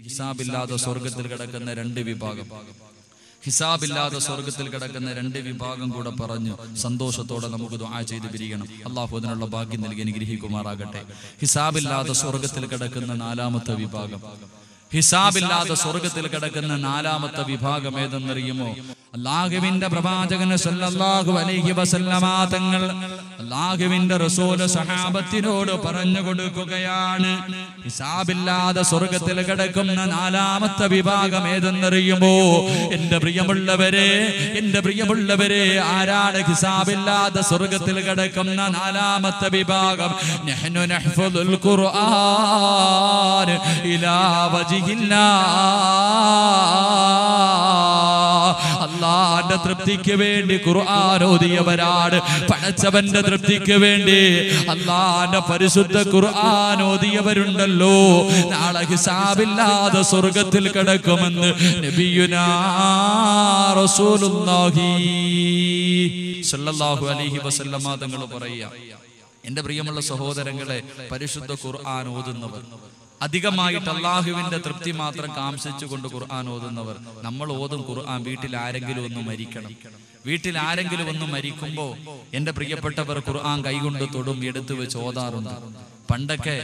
ഹിസാബില്ലാതെ സ്വർഗത്തിൽ കിടക്കുന്ന രണ്ട് വിഭാഗം. ഹിസാബില്ലാതെ സ്വർഗത്തിൽ കിടക്കുന്ന രണ്ട് വിഭാഗം കൂടെ പറഞ്ഞു സന്തോഷത്തോടെ നമുക്ക് ദുആ ചെയ്ത് പിരിയണം. അള്ളാഹു അതിനുള്ള ഭാഗ്യം നൽകി അനുഗ്രഹിക്കുമാറാകട്ടെ. ഹിസാബില്ലാതെ സ്വർഗത്തിൽ കിടക്കുന്ന നാലാമത്തെ വിഭാഗം. ഹിസാബില്ലാതെ സ്വർഗത്തിൽ കിടക്കുന്ന നാലാമത്തെ വിഭാഗം ഏതെന്നറിയുമോ? അള്ളാഹുവിന്റെ പ്രവാചകന് സല്ലല്ലാഹു അലൈഹി വസല്ലമ തങ്ങൾ അള്ളാഹുവിന്റെ റസൂൽ സഹാബത്തിനോട് പറഞ്ഞു കൊടുക്കുകയാണ്. ഹിസാബില്ലാതെ സ്വർഗത്തിൽ കിടക്കുന്ന നാലാമത്തെ വിഭാഗം ഏതെന്നറിയുമോ? എന്റെ പ്രിയമുള്ളവരെ എന്റെ പ്രിയമുള്ളവരെ ആരാണ് ഹിസാബില്ലാതെ സ്വർഗത്തിൽ കിടക്കുന്ന നാലാമത്തെ വിഭാഗം? നഹ്നു നഹ്ഫദുൽ ഖുർആൻ ഇലാ വജിഹില്ലാ അള്ളാന്റെ തൃപ്തിക്ക് വേണ്ടി ഖുർആൻ ഓതിയവരാണ്. പടച്ചവന്റെ തൃപ്തിക്ക് വേണ്ടി അള്ളാന്റെ പരിശുദ്ധ ഖുർആൻ ഓതിയവരുണ്ടല്ലോ. നാളെ ഹിസാബില്ലാതെ സ്വർഗത്തിൽ കിടക്കുമെന്ന് അലൈഹി വസല്ലമ തങ്ങൾ പറയുക. എന്റെ പ്രിയമുള്ള സഹോദരങ്ങളെ പരിശുദ്ധ ഖുർആൻ ഓതുന്നവർ അധികമായിട്ട് അള്ളാഹുവിന്റെ തൃപ്തി മാത്രം കാംക്ഷിച്ചുകൊണ്ട് ഖുർആൻ ഓതുന്നവർ. നമ്മൾ ഓതും ഖുർആൻ വീട്ടിൽ ആരെങ്കിലും ഒന്ന് മരിക്കണം. വീട്ടിൽ ആരെങ്കിലും ഒന്ന് മരിക്കുമ്പോ എന്റെ പ്രിയപ്പെട്ടവർ ഖുർആൻ കൈകൊണ്ട് തൊടും എടുത്തു വെച്ച് ഓതാറുണ്ട്. പണ്ടൊക്കെ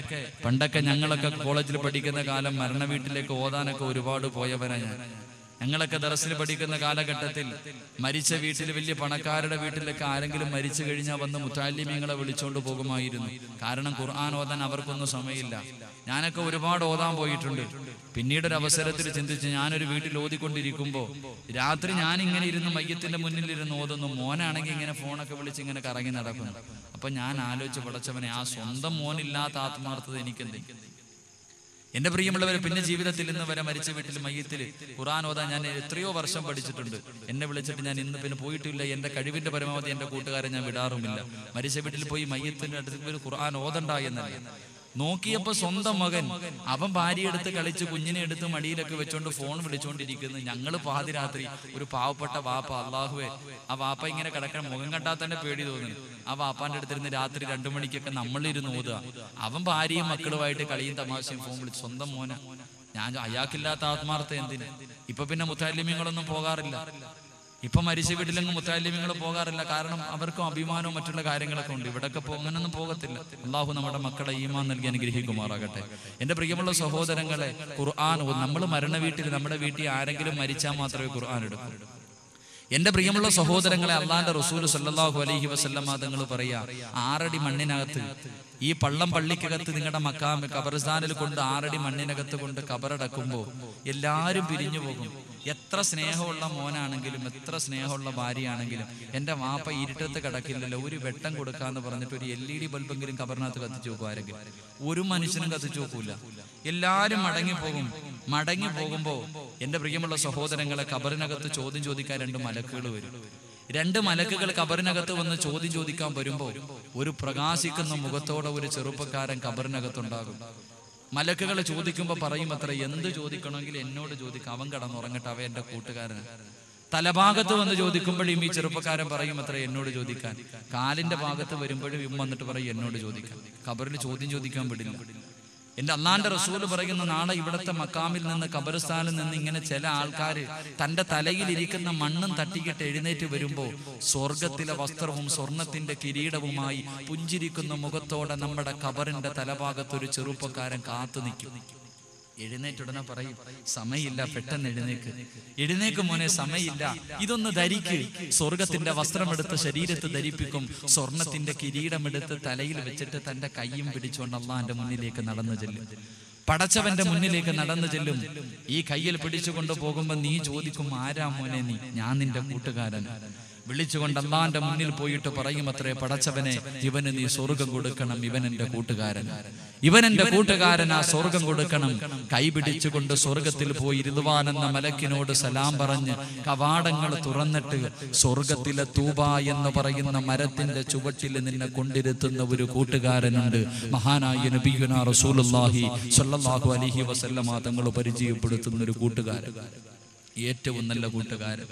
പണ്ടൊക്കെ ഞങ്ങളൊക്കെ കോളേജിൽ പഠിക്കുന്ന കാലം മരണ വീട്ടിലേക്ക് ഓതാനൊക്കെ ഒരുപാട് പോയവനാണ് ഞാൻ. ഞങ്ങളൊക്കെ ദറസിൽ പഠിക്കുന്ന കാലഘട്ടത്തിൽ മരിച്ച വീട്ടിൽ വലിയ പണക്കാരുടെ വീട്ടിലൊക്കെ ആരെങ്കിലും മരിച്ചു കഴിഞ്ഞാൽ വന്ന് മുത്താലിമീങ്ങളെ വിളിച്ചോണ്ട് പോകുമായിരുന്നു. കാരണം ഖുർആൻ ഓതാൻ അവർക്കൊന്നും സമയമില്ല. ഞാനൊക്കെ ഒരുപാട് ഓതാൻ പോയിട്ടുണ്ട്. പിന്നീട് ഒരു അവസരത്തിൽ ചിന്തിച്ച് ഞാനൊരു വീട്ടിൽ ഓതിക്കൊണ്ടിരിക്കുമ്പോൾ രാത്രി ഞാൻ ഇങ്ങനെ ഇരുന്ന് മയ്യത്തിന്റെ മുന്നിൽ ഇരുന്ന് ഓതുന്നു. മോനാണെങ്കിൽ ഇങ്ങനെ ഫോണൊക്കെ വിളിച്ച് ഇങ്ങനെ കറങ്ങി നടക്കുന്നു. അപ്പൊ ഞാൻ ആലോചിച്ച് പടച്ചവനെ ആ സ്വന്തം മോനില്ലാത്ത ആത്മാർത്ഥത എനിക്കെന്തേ? എന്റെ പ്രിയമുള്ളവർ പിന്നെ ജീവിതത്തിൽ ഇന്ന് വരെ മരിച്ച വീട്ടിൽ മയ്യത്തിൽ ഖുറാൻ ഓതാൻ ഞാൻ എത്രയോ വർഷം പഠിച്ചിട്ടുണ്ട്. എന്നെ വിളിച്ചിട്ട് ഞാൻ ഇന്ന് പിന്നെ പോയിട്ടില്ല. എന്റെ കഴിവിന്റെ പരമാവധി എന്റെ കൂട്ടുകാരെ ഞാൻ വിടാറുമില്ല. മരിച്ച വീട്ടിൽ പോയി മയ്യത്തിന്റെ അടുത്ത് ഖുർആൻ ഓതണ്ട എന്നറിയാം നോക്കിയപ്പോ സ്വന്തം മകൻ. അവൻ ഭാര്യ എടുത്ത് കളിച്ച് കുഞ്ഞിനെ എടുത്ത് മടിയിലൊക്കെ വെച്ചോണ്ട് ഫോൺ വിളിച്ചോണ്ടിരിക്കുന്നു ഞങ്ങൾ പാതിരാത്രി ഒരു പാവപ്പെട്ട വാപ്പ അള്ളാഹുവെ. ആ വാപ്പ ഇങ്ങനെ കിടക്കണ മുഖം കണ്ടാൽ തന്നെ പേടി തോന്നുന്നു ആ വാപ്പാന്റെ അടുത്തിരുന്ന് രാത്രി രണ്ടു മണിക്കൊക്കെ നമ്മളിരുന്ന് ഓതുക. അവൻ ഭാര്യയും മക്കളുമായിട്ട് കളിയും തമാശയും ഫോൺ വിളിച്ച് സ്വന്തം മോന. ഞാൻ അയാൾക്കില്ലാത്ത ആത്മാർത്ഥ എന്തിന്? ഇപ്പൊ പിന്നെ മുത്താലിമ്യങ്ങളൊന്നും പോകാറില്ല. ഇപ്പൊ മരിച്ച വീട്ടിലെങ്ങും മുത്താലിമ്യങ്ങൾ പോകാറില്ല. കാരണം അവർക്കും അഭിമാനവും മറ്റുള്ള കാര്യങ്ങളൊക്കെ ഉണ്ട്. ഇവിടൊക്കെ പോകാനൊന്നും പോകത്തില്ല. അള്ളാഹു നമ്മുടെ മക്കളെ ഈമാൻ നൽകി അനുഗ്രഹിക്കുമാറാകട്ടെ. എന്റെ പ്രിയമുള്ള സഹോദരങ്ങളെ ഖുർആൻ നമ്മൾ മരണ വീട്ടിൽ നമ്മുടെ വീട്ടിൽ ആരെങ്കിലും മരിച്ചാൽ മാത്രമേ ഖുർആൻ എടുക്കൂ. എന്റെ പ്രിയമുള്ള സഹോദരങ്ങളെ അള്ളാന്റെ റസൂൽ സല്ലാഹു അലഹി വസ്ല്ലാം തങ്ങൾ പറയാ ആറടി മണ്ണിനകത്ത് ഈ പള്ളം പള്ളിക്കകത്ത് നിങ്ങളുടെ മക്കാം കബർസ്ഥാനിൽ കൊണ്ട് ആറടി മണ്ണിനകത്ത് കൊണ്ട് കബറടക്കുമ്പോൾ എല്ലാവരും പിരിഞ്ഞു പോകും. എത്ര സ്നേഹമുള്ള മോനാണെങ്കിലും എത്ര സ്നേഹമുള്ള ഭാര്യയാണെങ്കിലും എന്റെ വാപ്പ ഇരുട്ടത്ത് കിടക്കില്ലല്ലോ ഒരു വെട്ടം കൊടുക്കാന്ന് പറഞ്ഞിട്ട് ഒരു എൽ ഇ ഡി ബൾബെങ്കിലും കബറിനകത്ത് കത്തിച്ചു നോക്കും ആരെങ്കിലും. ഒരു മനുഷ്യനും കത്തിച്ചു നോക്കൂല എല്ലാവരും മടങ്ങി പോകും. മടങ്ങി പോകുമ്പോൾ എന്റെ പ്രിയമുള്ള സഹോദരങ്ങളെ കബറിനകത്ത് ചോദ്യം ചോദിക്കാൻ രണ്ട് മലക്കുകൾ വരും. രണ്ട് മലക്കുകൾ കബറിനകത്ത് വന്ന് ചോദ്യം ചോദിക്കാൻ വരുമ്പോൾ ഒരു പ്രകാശിക്കുന്ന മുഖത്തോടെ ഒരു ചെറുപ്പക്കാരൻ കബറിനകത്തുണ്ടാകും. മലക്കുകൾ ചോദിക്കുമ്പോൾ പറയും അത്ര എന്ത് ചോദിക്കണമെങ്കിൽ എന്നോട് ചോദിക്കാം. അവൻ കടന്നുറങ്ങട്ടെ അവ എന്റെ കൂട്ടുകാരന്. തലഭാഗത്ത് വന്ന് ചോദിക്കുമ്പോഴും ഈ ചെറുപ്പക്കാരൻ പറയും അത്ര എന്നോട് ചോദിക്കാൻ. കാലിന്റെ ഭാഗത്ത് വരുമ്പോഴും ഇമ്മ വന്നിട്ട് പറയും എന്നോട് ചോദിക്കാൻ. കബറിൽ ചോദ്യം ചോദിക്കാൻ വിടില്ല. എന്റെ അള്ളാന്റെ റസൂൽ പറയുന്ന നാളെ ഇവിടത്തെ മക്കാമിൽ നിന്ന് കബറിസ്ഥാനിൽ നിന്ന് ഇങ്ങനെ ചില ആൾക്കാർ തന്റെ തലയിൽ ഇരിക്കുന്ന മണ്ണും തട്ടിക്കിട്ട് എഴുന്നേറ്റ് വരുമ്പോ സ്വർഗത്തിലെ വസ്ത്രവും സ്വർണത്തിന്റെ കിരീടവുമായി പുഞ്ചിരിക്കുന്ന മുഖത്തോടെ നമ്മുടെ കബറിന്റെ തലഭാഗത്ത് ഒരു ചെറുപ്പക്കാരൻ കാത്തു നിൽക്കും. എഴുന്നേറ്റുടനെ പറയും സമയമില്ല പെട്ടെന്ന് എഴുന്നേക്ക്. എഴുന്നേക്ക് മോനെ സമയമില്ല. ഇതൊന്ന് ധരിക്ക്. സ്വർഗത്തിന്റെ വസ്ത്രമെടുത്ത് ശരീരത്ത് ധരിപ്പിക്കും. സ്വർണത്തിന്റെ കിരീടമെടുത്ത് തലയിൽ വെച്ചിട്ട് തന്റെ കൈയും പിടിച്ചുകൊണ്ട് അള്ളാന്റെ മുന്നിലേക്ക് നടന്നു ചെല്ലും. പടച്ചവന്റെ മുന്നിലേക്ക് നടന്നു ചെല്ലും. ഈ കയ്യിൽ പിടിച്ചുകൊണ്ട് പോകുമ്പോ നീ ചോദിക്കും ആരാ മോനെ നീ? ഞാൻ നിന്റെ കൂട്ടുകാരൻ. വിളിച്ചുകൊണ്ട് അള്ളാന്റെ മുന്നിൽ പോയിട്ട് പറയും അത്രേ പടച്ചവനെ ഇവന് നീ സ്വർഗം കൊടുക്കണം ഇവൻ എന്റെ കൂട്ടുകാരൻ. ഇവൻ എന്റെ കൂട്ടുകാരൻ ആ സ്വർഗം കൊടുക്കണം. കൈപിടിച്ചുകൊണ്ട് സ്വർഗത്തിൽ പോയി ഇരുതുവാനെന്ന മലക്കിനോട് സലാം പറഞ്ഞ് കവാടങ്ങൾ തുറന്നിട്ട് സ്വർഗത്തിലെ തൂബ എന്ന് പറയുന്ന മരത്തിന്റെ ചുവട്ടിൽ നിന്നെ കൊണ്ടിരുത്തുന്ന ഒരു കൂട്ടുകാരനുണ്ട്. മഹാനായ നബിയുന റസൂലുള്ളാഹി സ്വല്ലല്ലാഹു അലൈഹി വസല്ലമ തങ്ങൾ പരിചയപ്പെടുത്തുന്ന ഒരു കൂട്ടുകാരൻ. ഏറ്റവും നല്ല കൂട്ടുകാരൻ.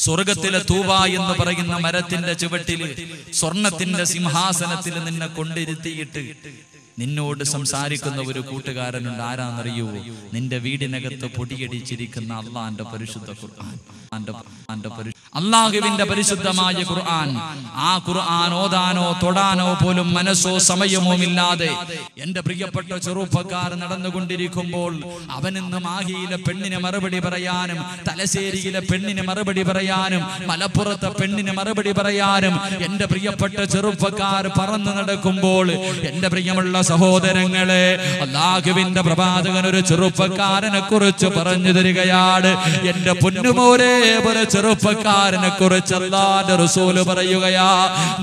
സ്വർഗത്തിലെ തൂവ എന്ന് പറയുന്ന മരത്തിന്റെ ചുവട്ടിൽ സ്വർണത്തിന്റെ സിംഹാസനത്തിൽ നിന്നെ കൊണ്ടിരുത്തിയിട്ട് നിന്നോട് സംസാരിക്കുന്ന ഒരു കൂട്ടുകാരനുണ്ട്. ആരാന്നറിയോ നിന്റെ വീടിനകത്ത് പൊടിയടിച്ചിരിക്കുന്ന അള്ളാന്റെ പരിശുദ്ധ ഖുർആൻ. അള്ളാഹുവിന്റെ പരിശുദ്ധമായ ഖുർആൻ. ആ ഖുർആൻ ഓതാനോ തൊടാനോ പോലും മനസ്സോ സമയമോ ഇല്ലാതെ എന്റെ പ്രിയപ്പെട്ട ചെറുപ്പക്കാർ നടന്നുകൊണ്ടിരിക്കുമ്പോൾ അവനിന്ന് മാഹിയിലെ പെണ്ണിന് മറുപടി പറയാനും തലശ്ശേരിയിലെ പെണ്ണിന് മറുപടി പറയാനും മലപ്പുറത്തെ പെണ്ണിന് മറുപടി പറയാനും എന്റെ പ്രിയപ്പെട്ട ചെറുപ്പക്കാർ പറന്നു നടക്കുമ്പോൾ എന്റെ പ്രിയമുള്ള സഹോദരങ്ങളെ അള്ളാഹുവിന്റെ പ്രഭാതകൻ ഒരു ചെറുപ്പക്കാരനെ കുറിച്ച് പറഞ്ഞു തരികയാണ്. എന്റെ പൊന്നുമോരെ ഒരു ചെറുപ്പക്കാരനെ കുറിച്ച് അള്ളാന്റെ റസൂൽ പറയുകയാ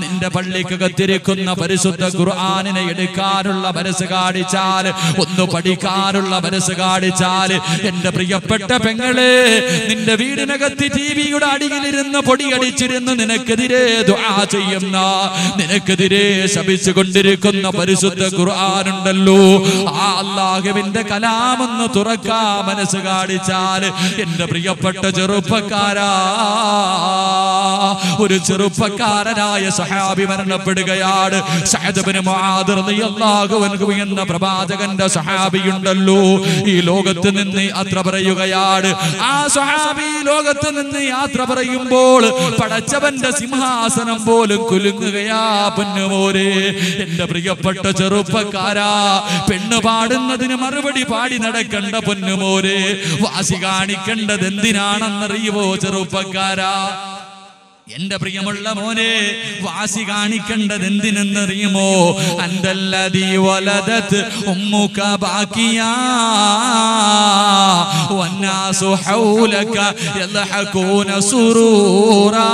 നിന്റെ പള്ളിക്ക് കത്തിരിക്കുന്ന പരിശുദ്ധ ഖുർആാനിനെ എടുക്കാനുള്ള മനസ്സ് കാണിച്ചാൽ ഒന്ന് പഠിക്കാനുള്ള മനസ്സ് കാണിച്ചാൽ എന്റെ പ്രിയപ്പെട്ട പെങ്ങളെ നിന്റെ വീടിനകത്ത് ടി വിയുടെ അടിയിലിരുന്ന് പൊടിയടിച്ചിരുന്ന് നിനക്കെതിരെ ദുആ ചെയ്യുന്ന നിനക്കെതിരെ ശപിച്ചു കൊണ്ടിരിക്കുന്ന പരിശുദ്ധ ഖുർആാനുണ്ടല്ലോ ആ അള്ളാഹുവിന്റെ കലാമെന്ന് തുറക്കാ മനസ്സ് കാണിച്ചാൽ എന്റെ പ്രിയപ്പെട്ട ചെറുപ്പക്കാരാ. ഒരു ചെറുപ്പക്കാരനായ സഹാബി മരണപ്പെടുകയാണ്. എന്ന പ്രവാചകന്റെ സഹാബിയുണ്ടല്ലോ. ഈ ലോകത്ത് നിന്ന് യാത്ര പറയുകയാണ്. ആ സഹാബി ലോകത്ത് നിന്ന് യാത്ര പറയുമ്പോൾ പടച്ചവന്റെ സിംഹാസനം പോലും കുലുങ്ങുകയാ പൊന്നുമോരെ. എന്റെ പ്രിയപ്പെട്ട ചെറുപ്പക്കാരാ പെണ്ണ് പാടുന്നതിന് മറുപടി പാടി നടക്കണ്ട പൊന്നുമോരെ. വാശി കാണിക്കേണ്ടത് എന്തിനാണെന്നറിയുവോ ചെറുപ്പക്കാരാ? എന്റെ പ്രിയമുള്ള മോനെ വാസി കാണിക്കേണ്ടത് എന്തിനെന്നറിയുമോ? അന്തല്ലതി വലതത് ഉമ്മുക ബാക്കിയാ. വന്നാസു ഹൗലക യൽഹഖൂന സുറൂറാ.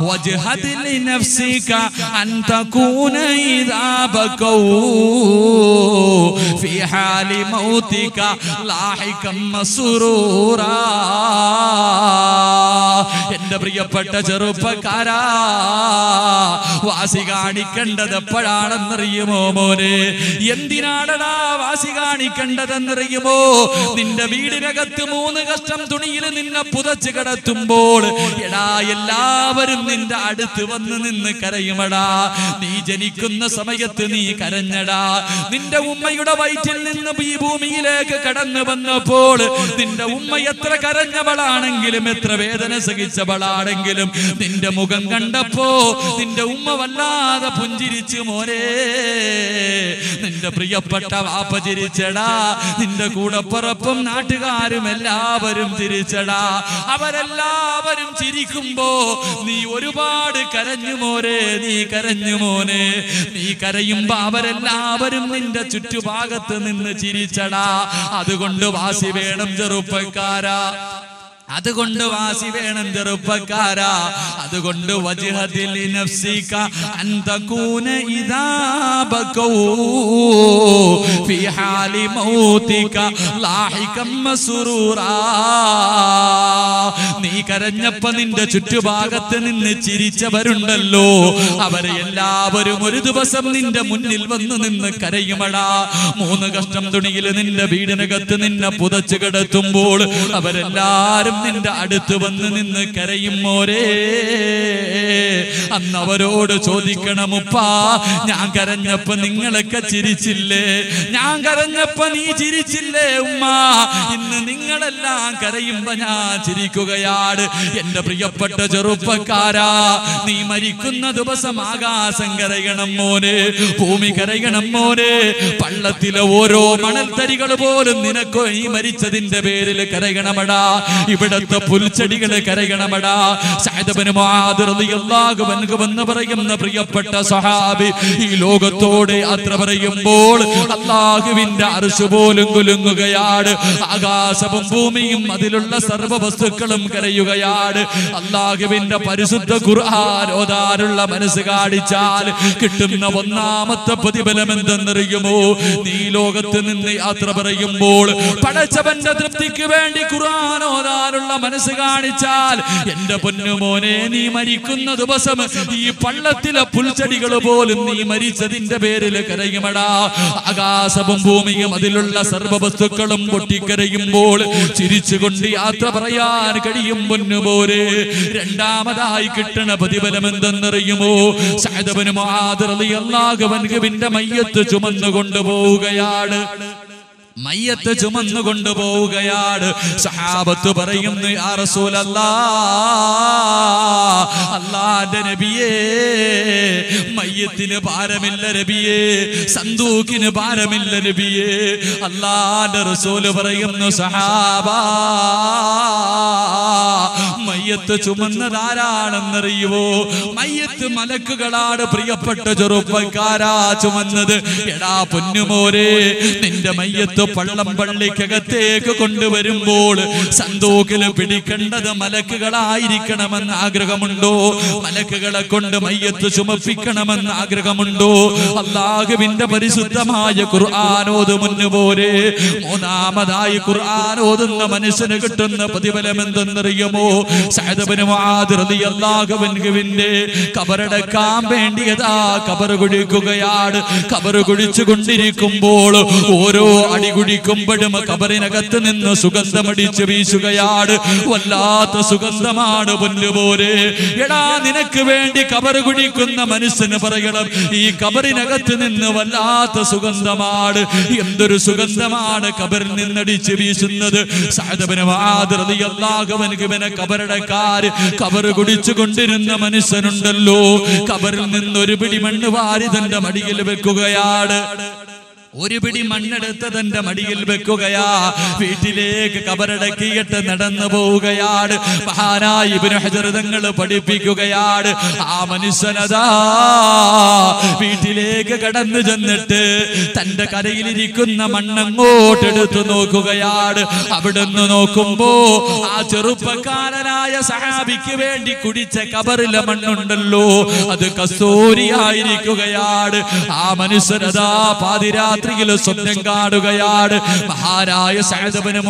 واجهد لنفسك أن تكون إذا بكوا في حال موتك لاحقا مسرورا എന്റെ പ്രിയപ്പെട്ട ചെറുപ്പക്കാരാ വാസി കാണിക്കേണ്ടത് എപ്പോഴാണെന്നറിയുമോ മോനെ എന്തിനാണടാ വാസി കാണിക്കേണ്ടതെന്നറിയുമോ നിന്റെ വീടിനകത്ത് മൂന്ന് കഷ്ടം തുണിയിൽ നിന്നെ പുതച്ച് കിടത്തുമ്പോൾ എടാ എല്ലാവരും നിന്റെ അടുത്ത് വന്ന് നിന്ന് കരയുമടാ. നീ ജനിക്കുന്ന സമയത്ത് നീ കരഞ്ഞടാ. നിന്റെ ഉമ്മയുടെ വയറ്റിൽ നിന്ന് ഈ ഭൂമിയിലേക്ക് കടന്നു വന്നപ്പോൾ നിന്റെ ഉമ്മ എത്ര കരഞ്ഞവളാണെങ്കിലും എത്ര വേദന സഹിച്ചവളാണെങ്കിലും നിന്റെ മുഖം കണ്ടപ്പോ നിന്റെ ഉമ്മ വല്ലാതെ പുഞ്ചിരിച്ചു മോനെ നിന്റെ പ്രിയപ്പെട്ട വാപ്പ ചിരിച്ചടാ നിന്റെ കൂടപ്പുറപ്പും നാട്ടുകാരും എല്ലാവരും ചിരിച്ചടാ അവരെല്ലാവരും ചിരിക്കുമ്പോ നീ ഒരുപാട് കരഞ്ഞു മോനെ നീ കരഞ്ഞു മോനെ. നീ കരയുമ്പോ അവരെല്ലാവരും നിന്റെ ചുറ്റുഭാഗത്ത് നിന്ന് ചിരിച്ചടാ. അതുകൊണ്ട് വാസി വേണം ചെറുപ്പക്കാരാ. അതുകൊണ്ട് വാസി വേണം ചെറുപ്പക്കാരാ. അതുകൊണ്ട് നീ കരഞ്ഞപ്പ നിന്റെ ചുറ്റുഭാഗത്ത് നിന്ന് ചിരിച്ചവരുണ്ടല്ലോ. അവരെ എല്ലാവരും ഒരു ദിവസം നിന്റെ മുന്നിൽ വന്ന് നിന്ന് കരയുമടാ. മൂന്ന് കഷ്ടം തുണിയിൽ നിന്റെ വീടിനകത്ത് നിന്നെ പുതച്ചു കിടത്തുമ്പോൾ അവരെല്ലാരും നിന്റെ അടുത്ത് വന്ന് നിന്ന് കരയും മോരേ. അന്നവരോട് ചോദിക്കണം ഉപ്പാ ഞാൻ കരഞ്ഞപ്പോ നിങ്ങളൊക്കെ ചിരിച്ചില്ലേ? ഞാൻ കരഞ്ഞപ്പോ നീ ചിരിച്ചില്ലേ ഉമ്മ? ഇന്ന് നിങ്ങളെല്ലാം കരയുമ്പോ ഞാൻ ചിരിക്കുകയാണ്. എന്റെ പ്രിയപ്പെട്ട ചെറുപ്പക്കാരാ നീ മരിക്കുന്ന ദിവസം ആകാശം കരയണം മോനെ. ഭൂമി കരയണം മോനെ. പള്ളത്തിലെ ഓരോ മണൽത്തരികൾ പോലും നിനക്കോ നീ മരിച്ചതിന്റെ പേരിൽ കരയണമടാ. ഇവിടത്തെ പുൽച്ചെടികളെ കരയണമടാ. എന്ന് പറയുന്ന പ്രിയപ്പെട്ട സഹാബി ഈ ലോകത്തോട് അത്ര പറയുമ്പോൾ അള്ളാഹുവിന്റെ അർശ് പോലും കുലുങ്ങുകയാണ്. ആകാശവും ഭൂമിയും അതിലുള്ള സർവ വസ്തുക്കളും കരയുകയാണ്. അള്ളാഹുവിന്റെ പരിശുദ്ധ ഖുർആൻ ഓതാനുള്ള മനസ്സ് കാണിച്ചാൽ കിട്ടുന്ന ഒന്നാമത്തെ പ്രതിഫലം എന്തെന്നറിയുമോ നീ ലോകത്ത് നിന്ന് യാത്ര പറയുമ്പോൾ പടച്ചവന്റെ തൃപ്തിക്ക് വേണ്ടി ഖുർആൻ കൊടുക്കാനുള്ള മനസ്സ് കാണിച്ചാൽ എന്റെ പൊന്നുമോനെ നീ മരിക്കുന്ന ദിവസം ഈ പള്ളത്തിലെ പുൽച്ചെടികൾ പോലും നീ മരിച്ചതിന്റെ പേരിൽ കരയുമടാ. ആകാശവും ഭൂമിയും അതിലുള്ള സർവവസ്തുക്കളും പൊട്ടിക്കരയുമ്പോൾ ചിരിച്ചുകൊണ്ട് യാത്ര പറയാൻ കഴിയും പൊന്നുപോലെ രണ്ടാമതായി കിട്ടണ പ്രതിഫലം എന്തെന്നറിയുമോ സഹദബന് അള്ളാഹുവൻകുവിന്റെ മയ്യത്ത് ചുമന്നു കൊണ്ടുപോവുകയാണ് മയ്യത്ത് ചുമന്നു കൊണ്ടുപോവുകയാണ്. സഹാബത്ത് പറയുന്നു അല്ലാന്റെ നബിയേ മയ്യത്തിന് ഭാരമില്ല നബിയേ സന്തൂക്കിന് ഭാരമില്ല നബിയേ. അല്ലാന്റെ റസൂൽ പറയുന്നു സഹാബ മയ്യത്ത് ചുമന്നതാരാണെന്നറിയുവോ മയ്യത്ത് മലക്കുകളാണ് പ്രിയപ്പെട്ട ചെറുപ്പക്കാരാ ചുമന്നത്. എടാ പൊന്നുമോരെ നിന്റെ മയ്യത്ത് പള്ളം പള്ളിക്കകത്തേക്ക് കൊണ്ടുവരുമ്പോൾ സന്തോക്കിൽ പിടിക്കേണ്ടത് മലക്കുകളായിരിക്കണമെന്ന് ആഗ്രഹമുണ്ടോ? മലക്കുകളെ കൊണ്ട് മയ്യത്ത് ചുമപ്പിക്കണമെന്ന് ആഗ്രഹമുണ്ടോ? അള്ളാഹുവിന്റെ പരിശുദ്ധമായ ഖുർആാനോത് മുന്നുപോലെ മൂന്നാമതായി ഖുർആാനോതുന്ന മനുഷ്യന് കിട്ടുന്ന പ്രതിഫലം എന്തെന്നറിയുമോ? സഹദബന് അള്ളാഹുവിന്റെ കബറടക്കാൻ വേണ്ടിയതാ കബറ് കുഴിക്കുകയാണ്. കബറ് കുഴിച്ചു കൊണ്ടിരിക്കുമ്പോൾ ഓരോ അടി കുഴിക്കുമ്പോഴും കബറിനകത്ത് നിന്ന് സുഗന്ധമടിച്ച് വീശുകയാണ് വല്ലാത്ത സുഗന്ധമാണ് പൊന്നുപോലെ. എടാ നിനക്ക് വേണ്ടി കബറ് കുടിക്കുന്ന മനുഷ്യന് പറയണം ഈ കബറിനകത്ത് നിന്ന് വല്ലാത്ത സുഗന്ധമാണ്. എന്തൊരു സുഗന്ധമാണ് കബറിൽ നിന്നടിച്ച് വീശുന്നത്. സാധവനവാദവനെ കബറടക്കാര് കബറ് കുടിച്ചു കൊണ്ടിരുന്ന മനുഷ്യനുണ്ടല്ലോ. കബറിൽ നിന്ന് ഒരു പിടി മണ്ണ് വാരി തന്റെ മടിയിൽ വെക്കുകയാണ്. ഒരു പിടി മണ്ണെടുത്ത് തന്റെ മടിയിൽ വെക്കുകയാ. വീട്ടിലേക്ക് കബറടക്കിയിട്ട് നടന്നു പോവുകയാണ് മഹാനായി ഇബ്നു ഹജർ തങ്ങൾ പഠിപ്പിക്കുകയാണ് ആ മനുഷ്യനതാ. വീട്ടിലേക്ക് കടന്നു ചെന്നിട്ട് തന്റെ കരയിലിരിക്കുന്ന മണ്ണങ്ങോട്ട് എടുത്തു നോക്കുകയാണ് അവിടുന്ന് നോക്കുമ്പോ ആ ചെറുപ്പക്കാരനായ സഹാബിക്ക് വേണ്ടി കുടിച്ച കബറിലെ മണ്ണുണ്ടല്ലോ. അത് കസ്തൂരിയായിരിക്കുകയാണ് ആ മനുഷ്യനതാ പാതിരാത്രിയിൽ സ്വപ്നം കാണുകയാണ്. മഹാരായ സഹദബന്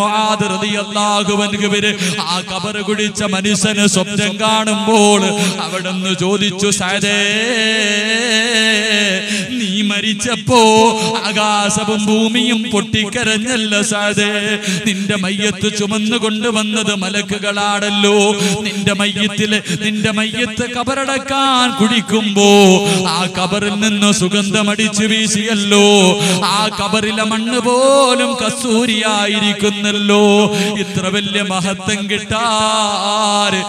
ആ കബർ കുടിച്ച മനുഷ്യന് സ്വപ്നം കാണുമ്പോൾ അവിടെ നിന്ന് ചോദിച്ചു സഹദേ മരിച്ചപ്പോ ആകാശവും ഭൂമിയും പൊട്ടിക്കരഞ്ഞല്ല സാധേ നിന്റെ മയ്യത്ത് ചുമന്നു കൊണ്ടുവന്നത് മലക്കുകളാണല്ലോ. നിന്റെ മയ്യത്തിൽ നിന്റെ മയ്യത്ത് കബറടക്കാൻ കുടിക്കുമ്പോ ആ കബറിൽ നിന്ന് സുഗന്ധം അടിച്ചു വീശിയല്ലോ. ആ കബറിലെ മണ്ണ് പോലും കസ്തൂരിയായിരിക്കുന്നല്ലോ. ഇത്ര വലിയ മഹത്വം കിട്ടാതെ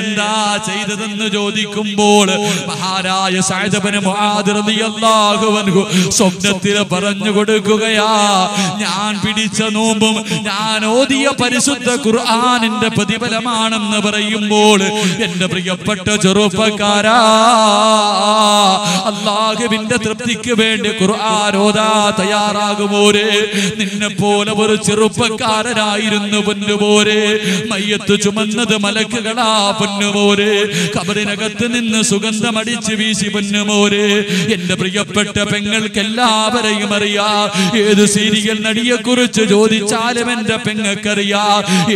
എന്താ ചെയ്തതെന്ന് ചോദിക്കുമ്പോൾ മഹാരായ സായദബന് സ്വപ്നത്തിൽ പറഞ്ഞു കൊടുക്കുകയാ ഞാൻ പിടിച്ച നോമ്പും ഞാൻ ഓതിയ പരിശുദ്ധ ഖുർആാനിന്റെ പ്രതിഫലമാണെന്ന് പറയുമ്പോൾ എന്റെ പ്രിയപ്പെട്ട ചെറുപ്പക്കാരാ അള്ളാഹുവിന്റെ തൃപ്തിക്ക് വേണ്ടി ഖുർആൻ ഓതാ തയ്യാറാകുമോരെ. നിന്നെ പോലെ ഒരു ചെറുപ്പക്കാരനായിരുന്നു പൊന്നുപോരെ. മയ്യത്ത് ചുമന്നത് മലക്കുകളാ പൊന്നുപോരെ. കബറിനകത്ത് നിന്ന് സുഗന്ധമടിച്ച് വീശി പൊന്നുമോരെ എന്റെ പ്രിയപ്പെട്ട പെങ്ങൾക്ക് എല്ലാവരെയും അറിയാ. ഏത് സീരിയൽ നടിയെ കുറിച്ച് ചോദിച്ചാലും എന്റെ പെങ്ങൾക്കറിയാ.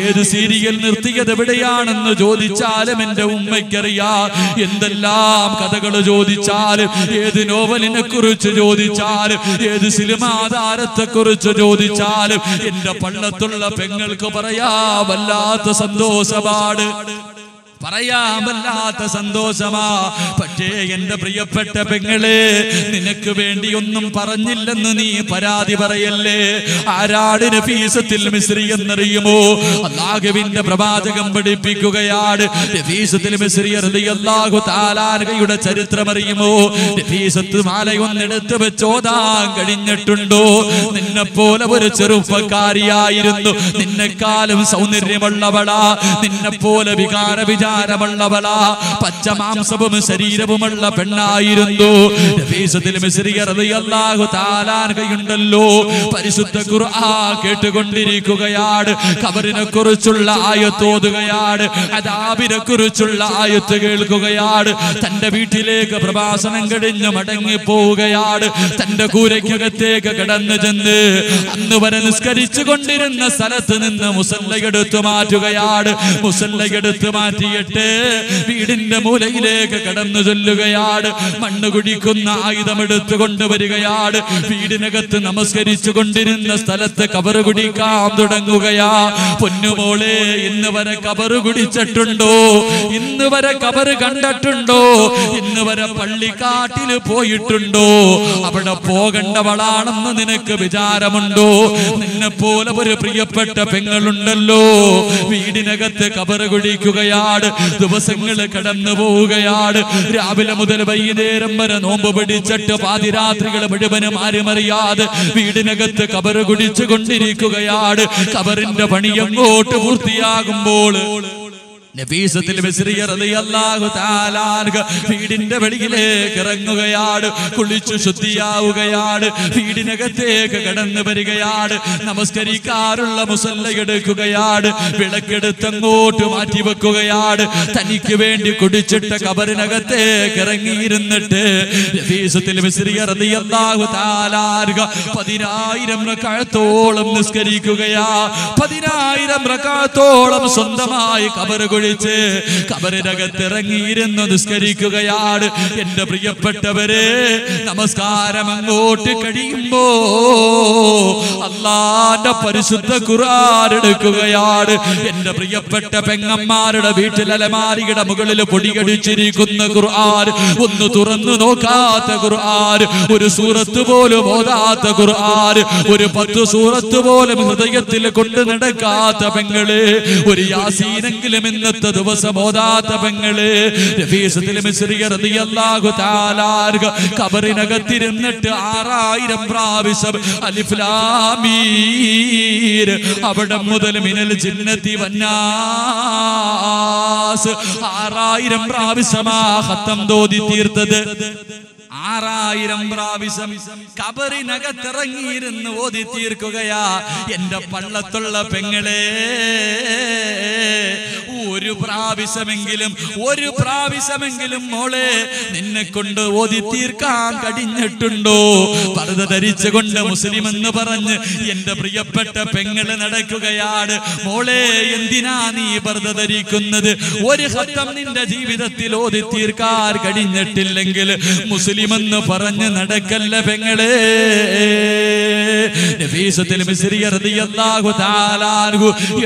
ഏത് സീരിയൽ നിർത്തിയത് എവിടെയാണെന്ന് ചോദിച്ചാലും എന്റെ ഉമ്മയ്ക്കറിയാ. എന്തെല്ലാം കഥകൾ ചോദിച്ചാലും ഏത് നോവലിനെ കുറിച്ച് ചോദിച്ചാലും ഏത് സിനിമാ താരത്തെ കുറിച്ച് ചോദിച്ചാലും എന്റെ പള്ളത്തുള്ള പെങ്ങൾക്ക് പറയാ വല്ലാത്ത സന്തോഷമാണ്. പറയാൻ വല്ലാത്ത സന്തോഷമാ. പക്ഷേ എന്റെ പ്രിയപ്പെട്ട പെങ്ങളെ നിനക്ക് വേണ്ടി ഒന്നും പറഞ്ഞില്ലെന്ന് നീ പരാതി പറയല്ലേ? ആരാട് ഫീസത്തിൽ മിശ്രി എന്നറിയുമോ? അള്ളാഹുവിന്റെ പ്രവാചകം പഠിപ്പിക്കുകയാണ്. ഫീസത്തിൽ മിശ്രി അള്ളാഹു താലാനകയുടെ ചരിത്രം അറിയുമോ നഫീസത്ത് മാലയൊന്നെടുത്ത് വെച്ചോതാൻ കഴിഞ്ഞിട്ടുണ്ടോ? നിന്നെ പോലെ ഒരു ചെറുപ്പക്കാരിയായിരുന്നു. നിന്നെക്കാളും സൗന്ദര്യമുള്ളവളാ. നിന്നെ പോലെ വികാര വിചാര വിചാരമുള്ളവളാ. പച്ചമാംസവും ശരീരവുമുള്ള പെണ്ണായിരുന്നു. താലാൻകയുണ്ടല്ലോ പരിശുദ്ധ ഖുർആ കേട്ടുകൊണ്ടിരിക്കുകയാണ്. കബറിനെ കുറിച്ചുള്ള ആയത്തോതുകയാണ് അതാബിനെ കുറിച്ചുള്ള ആയത്ത് കേൾക്കുകയാണ്. തന്റെ വീട്ടിലേക്ക് പ്രഭാഷണം കഴിഞ്ഞ് മടങ്ങി പോവുകയാണ് തന്റെ കൂരയ്ക്കകത്തേക്ക് കടന്നു ചെന്ന് അന്ന് വരെ നിസ്കരിച്ചു കൊണ്ടിരുന്ന സ്ഥലത്ത് നിന്ന് മുസല്ലയെടുത്തു മാറ്റുകയാണ്. മുസല്ലയെടുത്ത് മാറ്റിയിട്ട് വീടിന്റെ മൂലയിലേക്ക് കടന്നു ചൊല്ലുകയാണ്. മണ്ണ് കുടിക്കുന്ന ആയുധം എടുത്തു കൊണ്ടുവരികയാണ്. വീടിനകത്ത് നമസ്കരിച്ചു കൊണ്ടിരുന്ന സ്ഥലത്ത് കബറ് കുടിക്കാൻ തുടങ്ങുകയാ. പൊന്നുമോളെ ഇന്ന് വരെ കബറ് കുടിച്ചിട്ടുണ്ടോ? ഇന്ന് വരെ കബറ് കണ്ടിട്ടുണ്ടോ? ഇന്ന് വരെ പള്ളിക്കാട്ടിൽ പോയിട്ടുണ്ടോ? അവിടെ പോകേണ്ടവളാണെന്ന് നിനക്ക് വിചാരമുണ്ടോ? നിന്നെ പോലെ ഒരു പ്രിയപ്പെട്ട പെങ്ങളുണ്ടല്ലോ. വീടിനകത്ത് കബറ് കുടിക്കുകയാണ്. ദിവസങ്ങൾ കടന്നു പോവുകയാണ്. രാവിലെ മുതൽ വൈകുന്നേരം വരെ നോമ്പ് പിടിച്ചിട്ട് പാതിരാത്രികൾ മുഴുവനും ആരുമറിയാതെ വീടിനകത്ത് കബറ് കുടിച്ചു കൊണ്ടിരിക്കുകയാണ് കബറിന്റെ പണി എങ്ങോട്ട് പൂർത്തിയാകുമ്പോൾ വീടിന്റെ വെളിയിലേക്ക് ഇറങ്ങുകയാണ് കുളിച്ചു ശുദ്ധിയാവുകയാണ് വീടിനകത്തേക്ക് കടന്നു വരികയാണ് നമസ്കരിക്കാറുള്ള മുസല്ല എടുക്കുകയാണ് വിളക്കെടുത്തങ്ങോട്ട് മാറ്റി വെക്കുകയാണ് തനിക്ക് വേണ്ടി കുടിച്ചിട്ട കബറിനകത്തേക്ക് ഇറങ്ങിയിരുന്നിട്ട് പതിനായിരം റകഅത്തോളം നിസ്കരിക്കുകയാ പതിനായിരം റകഅത്തോളം സ്വന്തമായി കബറ് കുഴിച്ച് കബറിനകത്ത് ഇറങ്ങിയിരുന്നു നിസ്കരിക്കുകയാണ്. എന്റെ പ്രിയപ്പെട്ടവരെ നമസ്കാരം അങ്ങോട്ട് കഴിയുമ്പോ അള്ളാന്റെ പരിശുദ്ധ ഖുർആൻ എടുക്കുകയാണ്. എന്റെ പ്രിയപ്പെട്ട പെങ്ങന്മാരുടെ വീട്ടിൽ അലമാരിയുടെ മുകളിൽ പൊടിയടിച്ചിരിക്കുന്ന ഖുർആൻ ഒന്ന് തുറന്നു നോക്കാത്ത ഖുർആൻ ഒരു സൂറത്ത് പോലും ഓതാത്ത ഖുർആൻ ഒരു പത്ത് സൂറത്ത് പോലും ഹൃദയത്തിൽ കൊണ്ട് നടക്കാത്ത പെങ്ങൾ ഒരു യാസീനെങ്കിലും ഇന്നത്തെ ദിവസം ഓതാത്ത പെങ്ങൾ കബറിനകത്തിരുന്നിട്ട് ആറായിരം പ്രാവശ്യം അലിഫ്ലാമീർ അവിടെ മുതൽ മിനൽ ജിന്നത്തി വന്നാസ്. ആറായിരം പ്രാവശ്യമാ ഹത്തം തോതി തീർത്തത്. ആറായിരം പ്രാവശ്യം കബറിനകത്തിറങ്ങിയിരുന്ന് ഓതി തീർക്കുകയാ. എന്റെ പള്ളത്തുള്ള പെങ്ങളെ ഒരു പ്രാവശ്യമെങ്കിലും ഒരു പ്രാവശ്യമെങ്കിലും മോളെ നിന്നെ കൊണ്ട് ഓതി തീർക്കാൻ കഴിഞ്ഞിട്ടുണ്ടോ? പർദ്ദ ധരിച്ചുകൊണ്ട് മുസ്ലിം എന്ന് പറഞ്ഞ് എന്റെ പ്രിയപ്പെട്ട പെങ്ങൾ നടക്കുകയാണ്. മോളെ എന്തിനാ നീ പറത് ധരിക്കുന്നത്? ഒരു ഹത്തം നിന്റെ ജീവിതത്തിൽ ഓതി തീർക്കാൻ കഴിഞ്ഞിട്ടില്ലെങ്കിൽ മുസ്ലിം എന്ന് പറഞ്ഞ് നടക്കല്ല പെങ്ങളെ?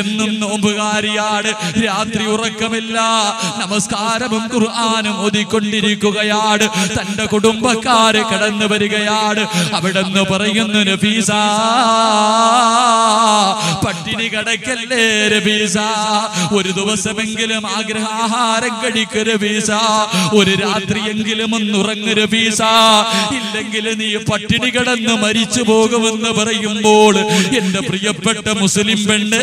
എന്നും നോമ്പുകാരിയാണ്. ഉറക്കമില്ല. നമസ്കാരവും ഖുർആനും ഓതിക്കൊണ്ടിരിക്കുകയാണ്. തന്റെ കുടുംബക്കാര് കടന്നു വരികയാണ്. അവിടെ നിന്ന് പറയുന്നു നഫീസ പട്ടിണി കടക്കല്ലേ രബീസ? ഒരു ദിവസമെങ്കിലും ആഗ്രഹാഹാരം കഴിക്ക് രബീസ. ഒരു രാത്രിയെങ്കിലും ഒന്ന് ഉറങ്ങ് രബീസ. ഇല്ലെങ്കിൽ നീ പട്ടിണി കിടന്ന് മരിച്ചു പോകുമെന്ന് പറയുമ്പോൾ എന്റെ പ്രിയപ്പെട്ട മുസ്ലിം പെണ്ണേ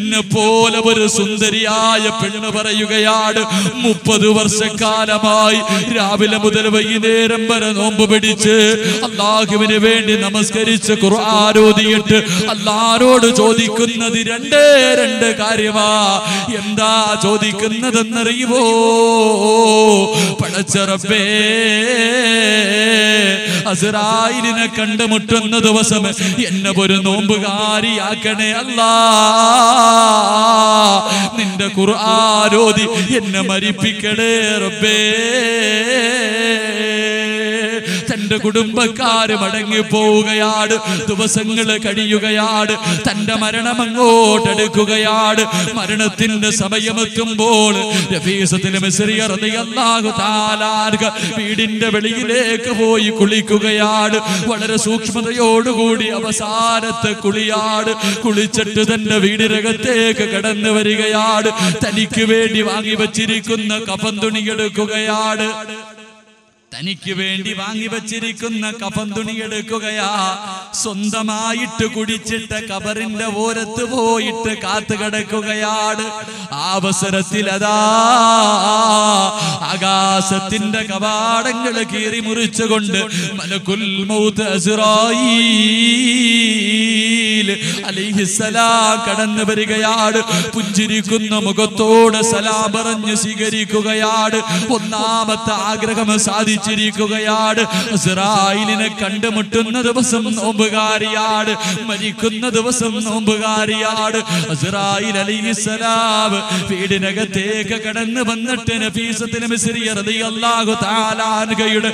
നിന്നെ പോലെ ഒരു സുന്ദരിയായ പെണ്ണ് പറയുകയാണ്. മുപ്പത് വർഷക്കാലമായി രാവിലെ മുതൽ വൈകുന്നേരം വരെ നോമ്പ് പിടിച്ച് അള്ളാഹുവിന് വേണ്ടി നമസ്കരിച്ച് ഖുർആാരോദിയിട്ട് അള്ളാരോട് ചോദിക്കുന്നത് രണ്ടേ രണ്ട് കാര്യമാ. എന്താ ചോദിക്കുന്നതെന്നറിയുമോ പടച്ചറപ്പേ അസറായിലിനെ കണ്ടുമുട്ടുന്ന ദിവസം എന്നെ ഒരു നോമ്പുകാരിയാക്കണേ അല്ലാ. നിന്റെ ഖുർആാരോധി എന്നെ മരിപ്പിക്കണേ റബ്ബേ. തന്റെ കുടുംബക്കാര് മടങ്ങി പോവുകയാണ് ദിവസങ്ങൾ കഴിയുകയാണ് തന്റെ മരണം അങ്ങോട്ടെടുക്കുകയാണ് മരണത്തിന്റെ സമയമെത്തുമ്പോൾ വീടിന്റെ വെളിയിലേക്ക് പോയി കുളിക്കുകയാണ് വളരെ സൂക്ഷ്മതയോടുകൂടി അവസാനത്തെ കുളിയാണ് കുളിച്ചിട്ട് തന്റെ വീടിനകത്തേക്ക് കടന്നു വരികയാണ് തനിക്ക് വേണ്ടി വാങ്ങി വച്ചിരിക്കുന്ന കഫം തുണി എടുക്കുകയാണ് തനിക്ക് വേണ്ടി വാങ്ങി വച്ചിരിക്കുന്ന കഫൻ തുണി എടുക്കുകയാ. സ്വന്തമായിട്ട് കുടിച്ചിട്ട് കബറിന്റെ ഓരത്ത് പോയിട്ട് കാത്തു കിടക്കുകയാണ് അവസരത്തിൽ അതാ ആകാശത്തിന്റെ കവാടങ്ങൾ കീറി മുറിച്ചുകൊണ്ട് മലക്കുൽ മൗത്ത് കടന്നു വരികയാണ് പുഞ്ചിരിക്കുന്ന മുഖത്തോട് സലാം പറഞ്ഞ് സ്വീകരിക്കുകയാണ് ഒന്നാമത്തെ ആഗ്രഹം സാധിച്ചിരിക്കുകയാണ് ഇസ്രായേലിനെ കണ്ടുമുട്ടുന്ന ദിവസം നോമ്പുകാരിയാണ്. മരിക്കുന്ന ദിവസം നോമ്പുകാരിയാണ്. അലി അലൈഹിസ്സലാം വീടിനകത്തേക്ക് കടന്നു വന്നിട്ട് നഫീസത്തിന് തആല അൻഹയുടെ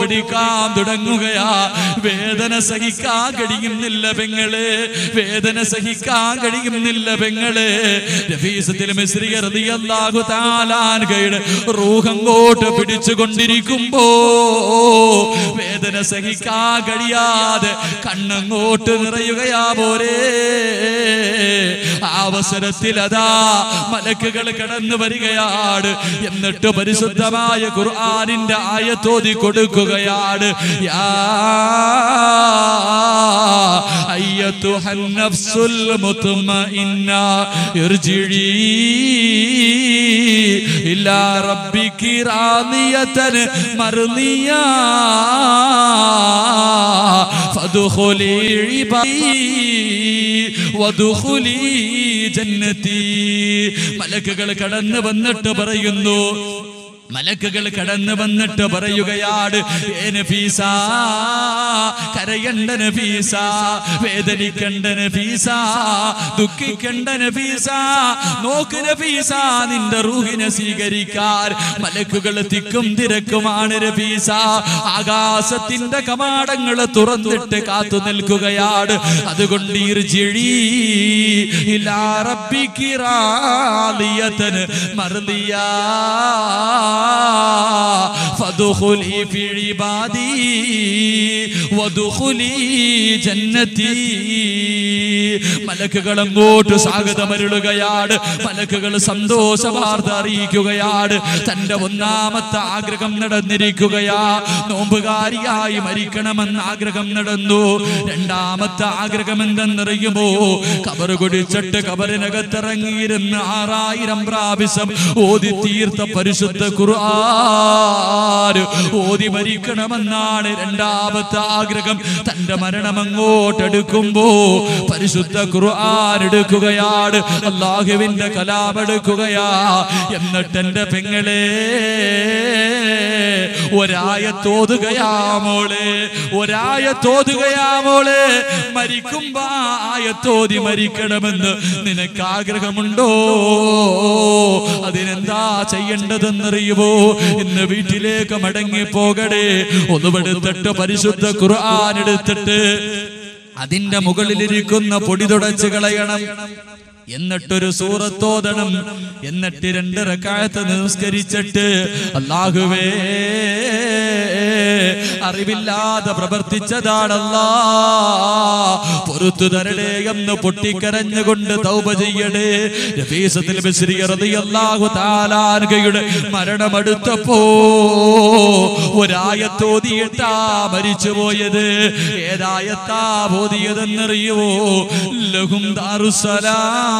പിടിക്കാൻ തുടങ്ങുകയാ. വേദന സഹിക്കാൻ കഴിയുന്നില്ല പെങ്ങളെ. വേദന സഹിക്കാൻ കഴിയുന്നില്ല പെങ്ങളെ. നഫീസത്തിൽ മിസ്രി റളിയല്ലാഹു തആല റൂഹങ്ങോട്ട് റൂഹ് പിടിച്ചുകൊണ്ടിരിക്കുമ്പോ വേദന സഹിക്കാൻ കഴിയാതെ കണ്ണങ്ങോട്ട് നിറയുകയാ പോരേ. അവസരത്തിൽ അതാ മലക്കുകൾ കടന്നു വരികയാണ്. എന്നിട്ട് പരിശുദ്ധമായ ഖുർആാനിന്റെ ആയത്തോതി കൊടുക്കുകയാണ്. ഇല്ല റബ്ബിക്ക് നഫ്സുൽ മുത്മഇന്ന മറുനിയ. ഇലാ വദുഖുലി ജന്നതി മലക്കുകൾ കടന്നു വന്നിട്ട് പറയുന്നു മലക്കുകൾ കടന്നു വന്നിട്ട് പറയുകയാണ് "ഏ നഫീസ, കരയണ്ട നഫീസ വേദനിക്കണ്ട നഫീസ ദുഃഖിക്കണ്ട നഫീസ നോക്ക് നഫീസ നിന്റെ റൂഹിനെ സ്വീകരിക്കാൻ മലക്കുകൾ തിക്കും തിരക്കുമാണ് നഫീസ. ആകാശത്തിന്റെ കവാടങ്ങൾ തുറന്നിട്ട് കാത്തു നിൽക്കുകയാണ് അതുകൊണ്ട് ഇർജിഴി ഇലാ റബ്ബികി في عبادي ഫദ്ഖുലി جنتي. മലക്കുകൾ അങ്ങോട്ട് സ്വാഗതമരുളുകയാണ് മലക്കുകൾ സന്തോഷ വാർത്ത അറിയിക്കുകയാണ് തന്റെ ഒന്നാമത്തെ ആഗ്രഹം നടന്നിരിക്കുകയാ. നോമ്പുകാരിയായി മരിക്കണമെന്ന് ആഗ്രഹം നടന്നു. രണ്ടാമത്തെ ആഗ്രഹം എന്തെന്നറിയുമോ? കബർ കുടിച്ചിട്ട് കബറിനകത്തിറങ്ങിയിരുന്ന് ആറായിരം പ്രാവശ്യം ഓതി തീർത്ത പരിശുദ്ധ ഖുർആൻ ഓതി മരിക്കണമെന്നാണ് രണ്ടാമത്തെ ആഗ്രഹം. തന്റെ മരണം അങ്ങോട്ടെടുക്കുമ്പോ പരിശുദ്ധ ഖുർആൻ എടുക്കുകയാണ്. അള്ളാഹുവിന്റെ കലാം എടുക്കുകയാ. എന്നിട്ട് എന്റെ പെങ്ങളെ ഒരായ തോതുകയാ മോളെ ഒരായ തോതുകയാ മോളെ. മരിക്കുമ്പോ തോതി മരിക്കണമെന്ന് നിനക്ക് ആഗ്രഹമുണ്ടോ? അതിനെന്താ ചെയ്യേണ്ടതെന്നറിയുമോ? ഇന്ന് വീട്ടിലേക്ക് മടങ്ങി പോകടേ ഒന്നുപെടുത്തിട്ട് പരിശുദ്ധ ഖുർആൻ എടുത്തിട്ട് അതിന്റെ മുകളിലിരിക്കുന്ന പൊടി തുടച്ച് കളയണം. എന്നിട്ടൊരു സൂറത്തോതണം. എന്നിട്ട് രണ്ട് റക്കായത്ത് നിസ്കരിച്ചിട്ട് അല്ലാഹുവേ അറിവില്ലാതെ പ്രവർത്തിച്ചതാണല്ലാ പൊറത്തു തരടേ എന്ന് പൊട്ടിക്കരഞ്ഞുകൊണ്ട് തൗപ ചെയ്യടേ തആലാൻഹയുടെ മരണമെടുത്തപ്പോ ഒരായത്തോതിയിട്ടാ മരിച്ചുപോയത് ഏതായത്താ ബോധിയതെന്നറിയുവോ ലഹും ദാറുസലാം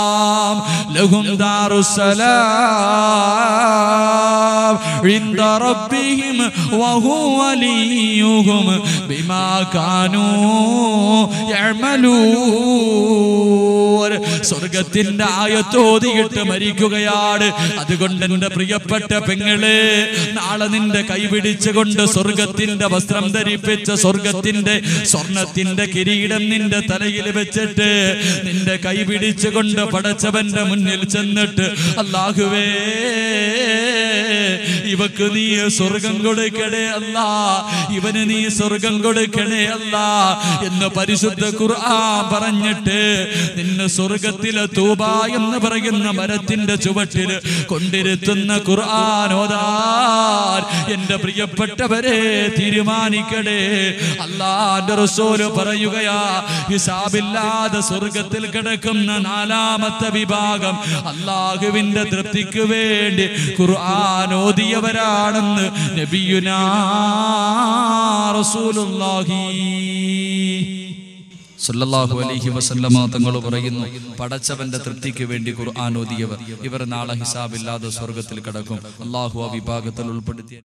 ലഹും ദാറുസലാം عند ربهم وهو وليهم بما كانوا يعملون സ്വർഗത്തിന്റെ ആയത്തോതിയിട്ട് മരിക്കുകയാണ് അതുകൊണ്ട് എന്റെ പ്രിയപ്പെട്ട പെങ്ങളെ നാളെ നിന്റെ കൈപിടിച്ചുകൊണ്ട് സ്വർഗത്തിന്റെ വസ്ത്രം ധരിപ്പിച്ച സ്വർഗത്തിന്റെ സ്വർണത്തിന്റെ കിരീടം നിന്റെ തലയിൽ വെച്ചിട്ട് നിന്റെ കൈ പിടിച്ചുകൊണ്ട് പടച്ചവന്റെ മുന്നിൽ ചെന്നിട്ട് അള്ളാഹുവേ ഇവക്ക് നീ സ്വർഗം കൊടുക്കണേ അല്ല ഇവന് നീ സ്വർഗം കൊടുക്കണേ അല്ല എന്ന് പരിശുദ്ധ ഖുർആൻ പറഞ്ഞിട്ട് നിന്നെ സ്വർഗത്തിലെ തൂബ എന്ന് പറയുന്ന മരത്തിന്റെ ചുവട്ടിൽ കൊണ്ടിരുത്തുന്ന ഓതാൻ എന്റെ പ്രിയപ്പെട്ടവരെ തീരുമാനിക്കണേ. അല്ലാന്റെ റസൂൽ പറയുകയാ ഹിസാബില്ലാതെ സ്വർഗത്തിൽ കിടക്കുന്ന നാലാമത്തെ വിഭാഗം വിഭാഗം അള്ളാഹുവിന്റെ തൃപ്തിക്ക് വേണ്ടി ഖുർആൻ ഓതിയവരാണെന്ന് നബിയുനാ റസൂലുള്ളാഹി സല്ലല്ലാഹു അലൈഹി വസല്ലമ തങ്ങൾ പറയുന്നു പടച്ചവന്റെ തൃപ്തിക്ക് വേണ്ടി ഖുർആൻ ഓതിയവർ ഇവർ നാളെ ഹിസാബില്ലാതെ സ്വർഗത്തിൽ കടക്കും. അള്ളാഹു ആ വിഭാഗത്തിൽ ഉൾപ്പെടുത്തിയ